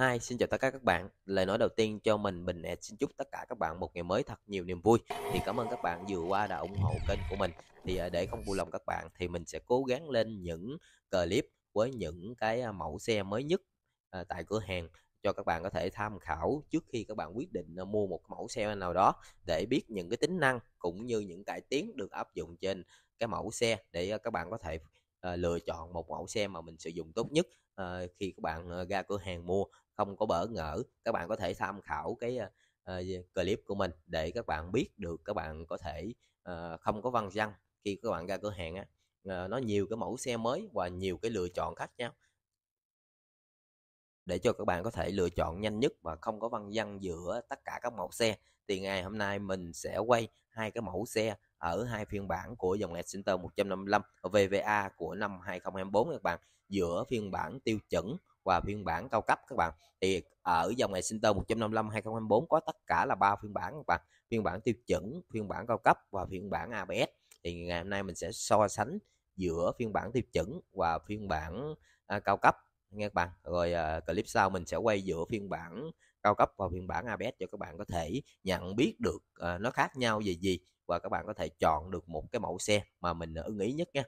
Hi, xin chào tất cả các bạn. Lời nói đầu tiên cho mình, mình xin chúc tất cả các bạn một ngày mới thật nhiều niềm vui. Thì cảm ơn các bạn vừa qua đã ủng hộ kênh của mình. Thì à, để không vui lòng các bạn thì mình sẽ cố gắng lên những clip với những cái à, mẫu xe mới nhất à, tại cửa hàng cho các bạn có thể tham khảo trước khi các bạn quyết định mua một mẫu xe nào đó để biết những cái tính năng cũng như những cải tiến được áp dụng trên cái mẫu xe để các bạn có thể lựa chọn một mẫu xe mà mình sử dụng tốt nhất khi các bạn ra cửa hàng mua không có bỡ ngỡ các bạn có thể tham khảo cái uh, clip của mình để các bạn biết được các bạn có thể uh, không có văn răng khi các bạn ra cửa hàng á. Uh, nó nhiều cái mẫu xe mới và nhiều cái lựa chọn khác nhau. Để cho các bạn có thể lựa chọn nhanh nhất và không có văn văn giữa tất cả các mẫu xe thì ngày hôm nay mình sẽ quay hai cái mẫu xe ở hai phiên bản của dòng Center 155 VVA của năm 2024 các bạn giữa phiên bản tiêu chuẩn và phiên bản cao cấp các bạn. Thì ở dòng này Center 155 2024 có tất cả là ba phiên bản các bạn. Phiên bản tiêu chuẩn phiên bản cao cấp và phiên bản ABS thì ngày hôm nay mình sẽ so sánh giữa phiên bản tiêu chuẩn và phiên bản à, cao cấp nghe các bạn. Rồi à, clip sau mình sẽ quay giữa phiên bản cao cấp và phiên bản ABS cho các bạn có thể nhận biết được à, nó khác nhau về gì và các bạn có thể chọn được một cái mẫu xe mà mình ưng ý nhất nha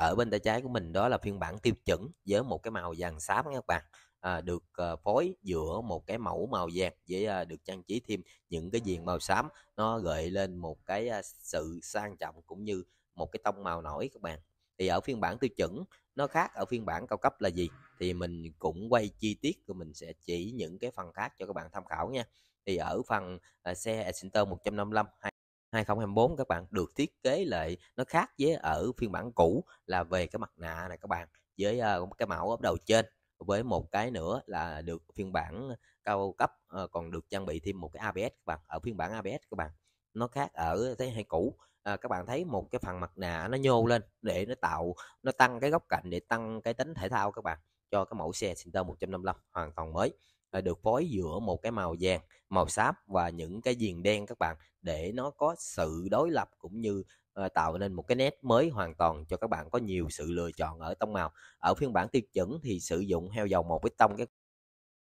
ở bên tay trái của mình đó là phiên bản tiêu chuẩn với một cái màu vàng xám các bạn. À, được uh, phối giữa một cái mẫu màu vàng với uh, được trang trí thêm những cái viền màu xám. Nó gợi lên một cái uh, sự sang trọng cũng như một cái tông màu nổi các bạn. Thì ở phiên bản tiêu chuẩn nó khác ở phiên bản cao cấp là gì? Thì mình cũng quay chi tiết rồi mình sẽ chỉ những cái phần khác cho các bạn tham khảo nha. Thì ở phần uh, xe Ascenter 155 2024 các bạn được thiết kế lại nó khác với ở phiên bản cũ là về cái mặt nạ này các bạn với uh, cái mẫu ốp đầu trên. Với một cái nữa là được phiên bản cao cấp uh, còn được trang bị thêm một cái ABS các bạn ở phiên bản ABS các bạn. Nó khác ở thế hệ cũ. À, các bạn thấy một cái phần mặt nạ nó nhô lên để nó tạo nó tăng cái góc cạnh để tăng cái tính thể thao các bạn cho cái mẫu xe Center 155 hoàn toàn mới được phối giữa một cái màu vàng, màu sáp và những cái viền đen các bạn, để nó có sự đối lập cũng như ờ, tạo nên một cái nét mới hoàn toàn cho các bạn có nhiều sự lựa chọn ở tông màu. Ở phiên bản tiêu chuẩn thì sử dụng heo dầu một bít tông cái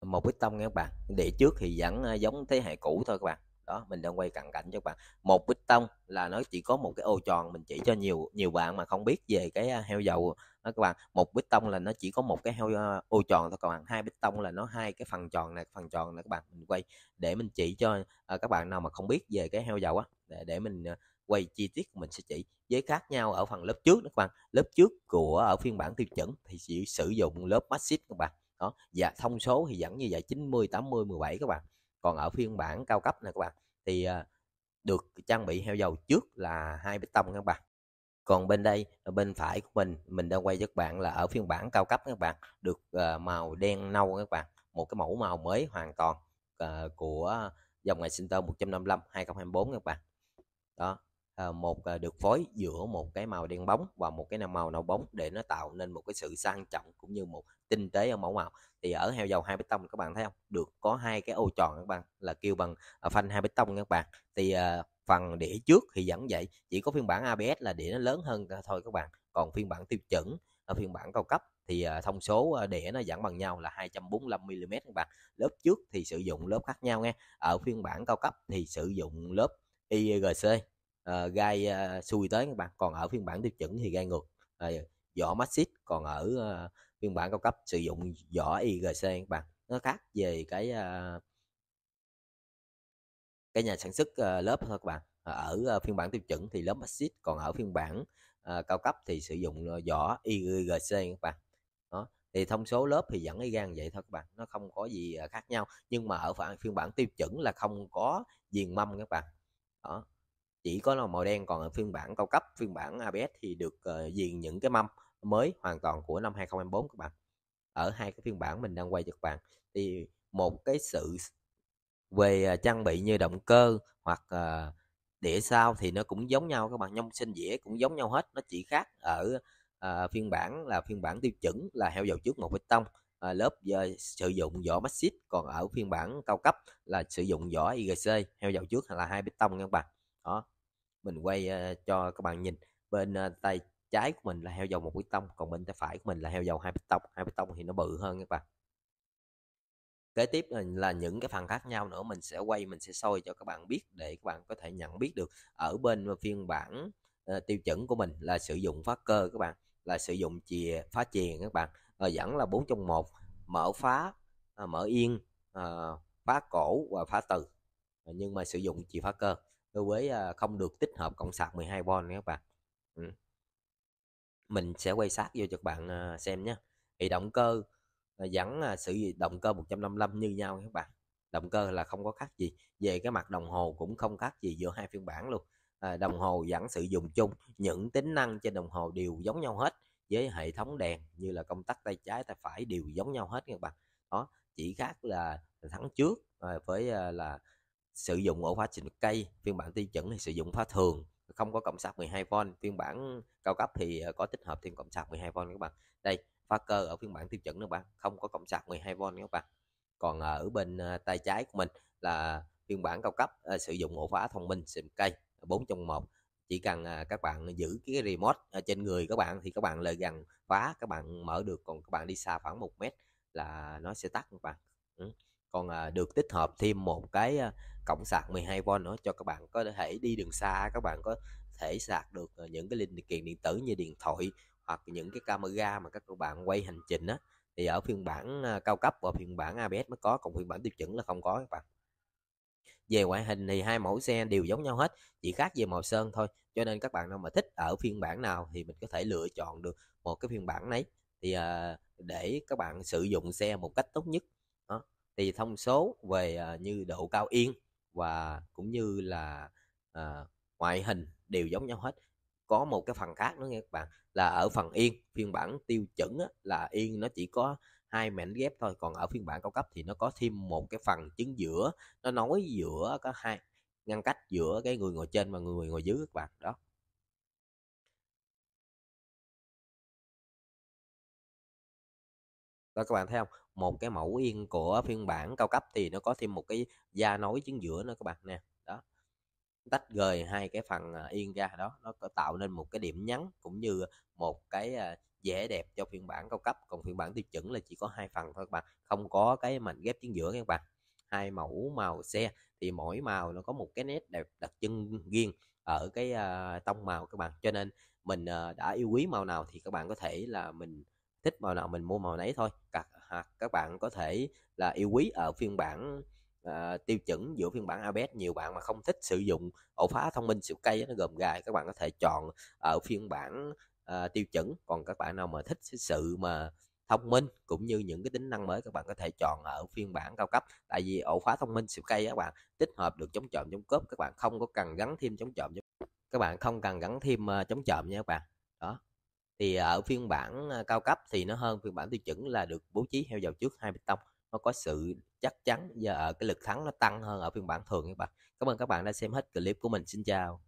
một bít tông nha các bạn. Để trước thì vẫn ờ, giống thế hệ cũ thôi các bạn đó mình đang quay cận cảnh cho các bạn. Một bít tông là nó chỉ có một cái ô tròn mình chỉ cho nhiều nhiều bạn mà không biết về cái heo dầu. Đó các bạn một bít tông là nó chỉ có một cái heo ô tròn thôi các bạn. Hai bít tông là nó hai cái phần tròn này phần tròn này các bạn. Mình quay để mình chỉ cho à, các bạn nào mà không biết về cái heo dầu á để, để mình à, quay chi tiết mình sẽ chỉ với khác nhau ở phần lớp trước các bạn. Lớp trước của ở phiên bản tiêu chuẩn thì chỉ sử dụng lớp maxit các bạn. Đó và thông số thì vẫn như vậy 90 80 17 các bạn còn ở phiên bản cao cấp này các bạn, thì ờ, được trang bị heo dầu trước là hai bê tông các bạn. Còn bên đây ờ, bên phải của mình mình đang quay cho các bạn là ở phiên bản cao cấp các bạn, được ờ, màu đen nâu các bạn, một cái mẫu màu mới hoàn toàn của dòng ngày Center 155 2024 các bạn. Đó. Ờ, một ờ, được phối giữa một cái màu đen bóng và một cái màu nâu bóng để nó tạo nên một cái sự sang trọng cũng như một tinh tế ở mẫu màu. Thì ở heo dầu hai bê tông các bạn thấy không? Được có hai cái ô tròn các bạn là kêu bằng ờ, phanh hai bê tông các bạn. Thì phần đĩa trước thì vẫn vậy, chỉ có phiên bản ABS là đĩa nó lớn hơn thôi các bạn. Còn phiên bản tiêu chuẩn ở phiên bản cao cấp thì thông số đĩa nó vẫn bằng nhau là 245 mm các bạn. Lớp trước thì sử dụng lớp khác nhau nghe ở phiên bản cao cấp thì sử dụng lớp IGC uh, gai ờ, uh, xuôi tới các bạn. Còn ở phiên bản tiêu chuẩn thì gai ngược. Uh, vỏ maxit còn ở uh, phiên bản cao cấp sử dụng vỏ IGC các bạn. Nó khác về cái uh, cái nhà sản xuất uh, lớp thôi các bạn. Ở uh, phiên bản tiêu chuẩn thì lớp maxit còn ở phiên bản uh, cao cấp thì sử dụng vỏ IGC các bạn. Đó thì thông số lớp thì vẫn y gan vậy thôi các bạn. Nó không có gì khác nhau. Nhưng mà ở phiên bản tiêu chuẩn là không có viền mâm các bạn. Đó chỉ có là màu đen còn ở phiên bản cao cấp phiên bản ABS thì được ờ, uh, viền những cái mâm mới hoàn toàn của năm 2024 các bạn. Ở hai cái phiên bản mình đang quay cho các bạn. Thì một cái sự về uh, trang bị như động cơ hoặc uh, đĩa sau thì nó cũng giống nhau các bạn nhông sinh dĩa cũng giống nhau hết nó chỉ khác ở uh, phiên bản là phiên bản tiêu chuẩn là heo dầu trước một bê tông uh, lớp uh, sử dụng vỏ maxit còn ở phiên bản cao cấp là sử dụng vỏ IGC heo dầu trước là hai bê tông các bạn đó mình quay uh, cho các bạn nhìn. Bên uh, tay trái của mình là heo dầu một bê tông còn bên tay phải của mình là heo dầu hai bê tông. Hai bê tông thì nó bự hơn các bạn. Kế tiếp là là những cái phần khác nhau nữa mình sẽ quay, mình sẽ soi cho các bạn biết để các bạn có thể nhận biết được. Ở bên phiên bản, uh, tiêu chuẩn của mình là sử dụng phá cơ các bạn, là sử dụng chìa phá chuyền các bạn, ờ, vẫn là 4 trong 1, mở phá, à, mở yên, ờ, phá cổ và phá từ, nhưng mà sử dụng chìa phá cơ đối với ờ, không được tích hợp cộng sạc 12V nha các bạn. Mình sẽ quay sát vô cho các bạn ờ, xem nhé. Thì động cơ ờ, vẫn sử dụng động cơ 155 như nhau các bạn. Động cơ là không có khác gì. Về cái mặt đồng hồ cũng không khác gì giữa hai phiên bản luôn. À, đồng hồ vẫn sử dụng chung, những tính năng trên đồng hồ đều giống nhau hết với hệ thống đèn như là công tắc tay trái tay phải đều giống nhau hết các bạn. Đó, chỉ khác là thắng trước à, với là sử dụng ổ khóa chỉnh cây, phiên bản tiêu chuẩn thì sử dụng khóa thường, không có cộng sạc 12V phiên bản cao cấp thì ờ, có tích hợp thêm cộng sạc 12V các bạn. Đây, khóa cơ ở phiên bản tiêu chuẩn các bạn, không có cộng sạc 12V các bạn. Còn ờ, ở bên ờ, tay trái của mình là phiên bản cao cấp sử dụng ổ khóa thông minh sim cây 4 trong 1 chỉ cần các bạn giữ cái remote ở trên người các bạn thì các bạn lời gần khóa, các bạn mở được, còn các bạn đi xa khoảng 1 mét là nó sẽ tắt các bạn. Ừ còn à, được tích hợp thêm một cái à, cổng sạc 12V nữa cho các bạn có thể đi đường xa các bạn có thể sạc được à, những cái linh kiện điện tử như điện thoại hoặc những cái camera mà các bạn quay hành trình á. Thì ở phiên bản à, cao cấp và phiên bản ABS mới có còn phiên bản tiêu chuẩn là không có các bạn. Về ngoại hình thì hai mẫu xe đều giống nhau hết chỉ khác về màu sơn thôi. Cho nên các bạn nào mà thích ở phiên bản nào thì mình có thể lựa chọn được một cái phiên bản đấy thì à, để các bạn sử dụng xe một cách tốt nhất. Đó thì thông số về ờ, như độ cao yên và cũng như là à, ngoại hình đều giống nhau hết. Có một cái phần khác nữa nha các bạn là ở phần yên phiên bản tiêu chuẩn á, là yên nó chỉ có hai mảnh ghép thôi còn ở phiên bản cao cấp thì nó có thêm một cái phần chứng giữa nó nối giữa có hai ngăn cách giữa cái người ngồi trên và người ngồi dưới các bạn đó. Đó các bạn thấy không? Một cái mẫu yên của phiên bản cao cấp thì nó có thêm một cái da nối chính giữa nữa các bạn nè đó. Tách rời hai cái phần à, yên ra đó nó có tạo nên một cái điểm nhấn cũng như một cái à, vẻ đẹp cho phiên bản cao cấp. Còn phiên bản tiêu chuẩn là chỉ có hai phần thôi các bạn không có cái mảnh ghép chính giữa các bạn. Hai mẫu màu xe thì mỗi màu nó có một cái nét đẹp đặc trưng riêng ở cái uh, tông màu các bạn. Cho nên mình uh, đã yêu quý màu nào thì các bạn có thể là mình thích màu nào mình mua màu nấy thôi. Các à, các bạn có thể là yêu quý ở phiên bản à, tiêu chuẩn giữa phiên bản ABS nhiều bạn mà không thích sử dụng ổ phá thông minh xịu cây nó gồm gài các bạn có thể chọn ở phiên bản à, tiêu chuẩn. Còn các bạn nào mà thích sự mà thông minh cũng như những cái tính năng mới các bạn có thể chọn ở phiên bản cao cấp. Tại vì ổ khóa thông minh siêu cây các bạn tích hợp được chống trộm chống cướp các bạn không có cần gắn thêm chống trộm các bạn không cần gắn thêm ờ, chống trộm nha các bạn. Đó thì ờ, ở phiên bản ờ, cao cấp thì nó hơn, phiên bản tiêu chuẩn là được bố trí heo dầu trước hai bê tông. Nó có sự chắc chắn và ở cái lực thắng nó tăng hơn ở phiên bản thường các bạn. Cảm ơn các bạn đã xem hết clip của mình. Xin chào.